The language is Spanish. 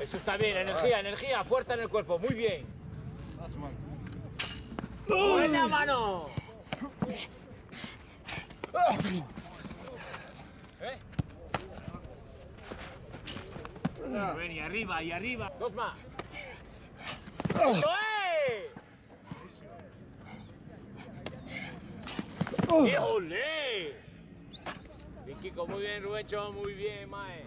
Eso está bien, energía, energía, fuerza en el cuerpo, muy bien. ¡Buena mano! Ven, y arriba, y arriba. Dos más. ¡Qué olé! Bien, Kiko, muy bien, Rubencho, muy bien, Mae.